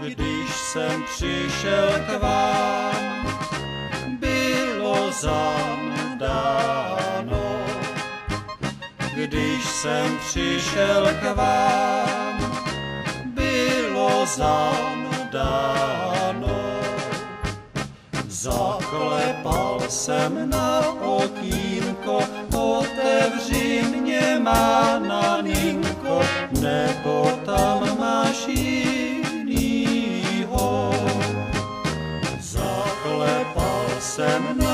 když jsem přišel k vám, bylo zamdáno. Když jsem přišel k vám, bylo zamdáno. Zaklepal jsem na okýnko, otevři mě má. salmon